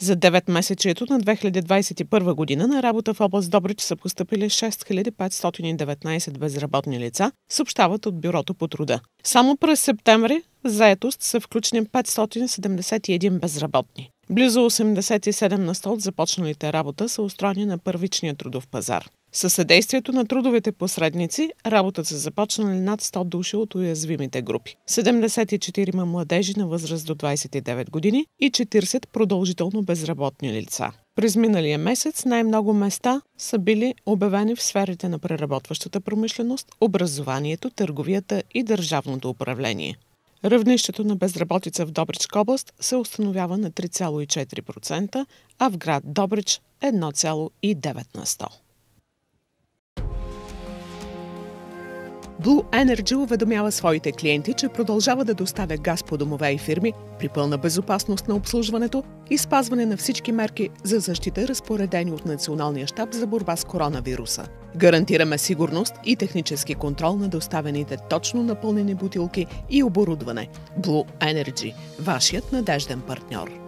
За 9 месечието на 2021 година на работа в област Добрич са поступили 6519 безработни лица, съобщават от Бюрото по труда. Само през септември в заетост са включени 571 безработни. Близо 87 на 100 от започналите работа са устроени на първичния трудов пазар. Със съдействието на трудовите посредници, работата са започнали над 100 души от уязвимите групи. 74 младежи на възраст до 29 години и 40 продължително безработни лица. През миналия месец най-много места са били обявени в сферите на преработващата промишленост, образованието, търговията и държавното управление. Равнището на безработица в Добричка област се установява на 3,4%, а в град Добрич 1,9 на 100. Blue Energy уведомява своите клиенти, че продължава да доставя газ по домове и фирми при пълна безопасност на обслужването и спазване на всички мерки за защита, разпоредени от Националния щаб за борба с коронавируса. Гарантираме сигурност и технически контрол на доставените точно напълнени бутилки и оборудване. Blue Energy – вашият надежден партньор.